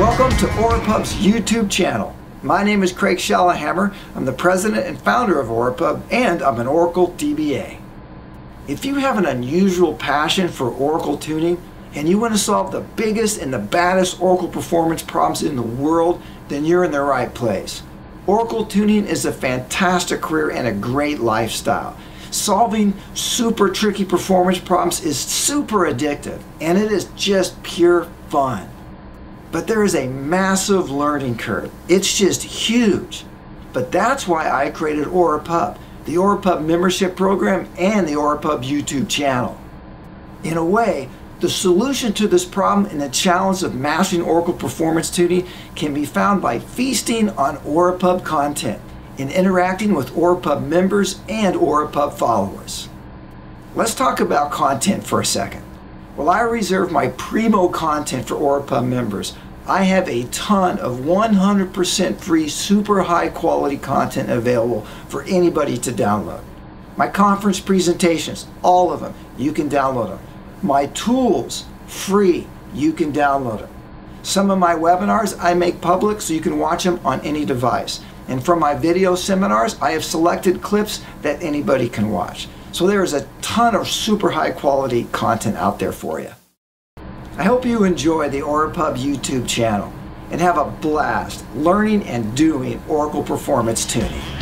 Welcome to Orapub's YouTube channel. My name is Craig Shallahamer. I'm the president and founder of Orapub, and I'm an Oracle DBA. If you have an unusual passion for Oracle tuning and you want to solve the biggest and the baddest Oracle performance problems in the world, then you're in the right place. Oracle tuning is a fantastic career and a great lifestyle. Solving super tricky performance problems is super addictive and it is just pure fun. But there is a massive learning curve. It's just huge. But that's why I created Orapub, the Orapub membership program and the Orapub YouTube channel. In a way, the solution to this problem and the challenge of mastering Oracle performance tuning can be found by feasting on Orapub content and interacting with Orapub members and Orapub followers. Let's talk about content for a second. While I reserve my primo content for Orapub members, I have a ton of 100% free, super high quality content available for anybody to download. My conference presentations, all of them, you can download them. My tools, free, you can download them. Some of my webinars I make public so you can watch them on any device. And from my video seminars, I have selected clips that anybody can watch. So there is a ton of super high quality content out there for you. I hope you enjoy the Orapub YouTube channel and have a blast learning and doing Oracle Performance Tuning.